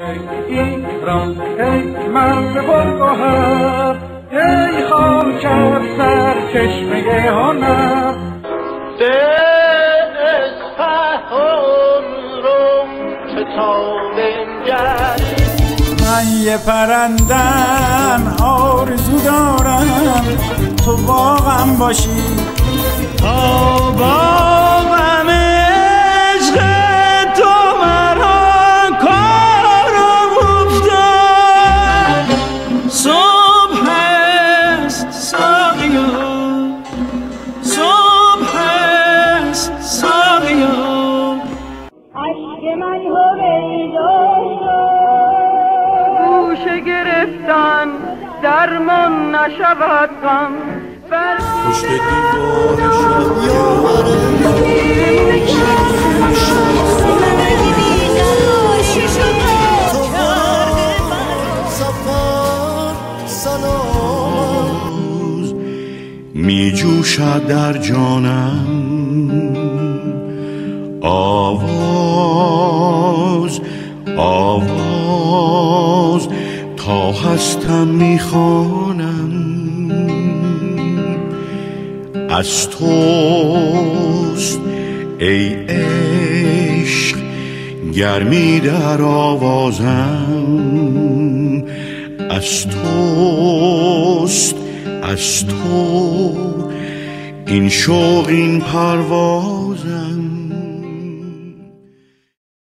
ایران ای مرد ای سر چشمه هنر. من یه پرندن آرزو دارم. تو واقعا باشی. تا عشق من گوشه گرفتن درمان نشود غم. پشت دیوار شب می جوشد در جانم. آواز آواز تا هستم می‌خوانم. از توست ای عشق گرمی در آوازم. از توست از تو این شوق این پرواز